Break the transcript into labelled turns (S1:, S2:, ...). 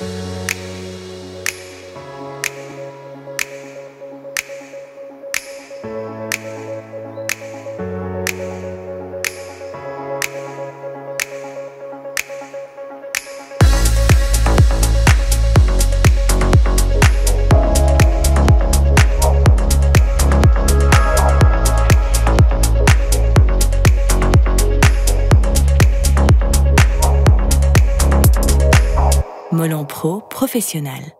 S1: Thank you. Molon Pro professionnel.